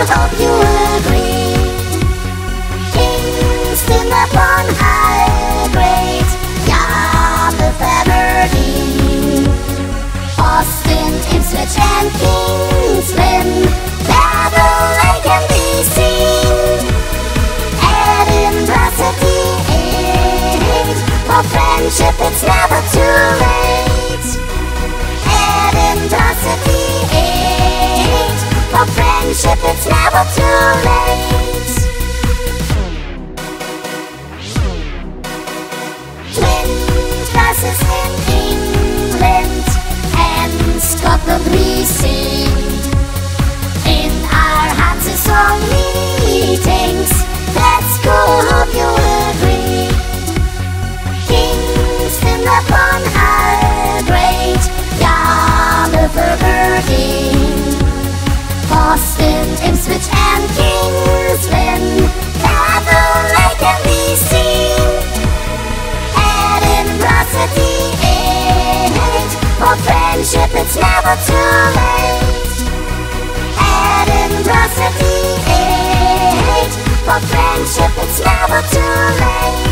the top. Boston, Ipswich and King's Lynn. Everywhere can be seen. Edinburgh City 8 For friendship it's never too late Edinburgh City 8 For friendship it's never too late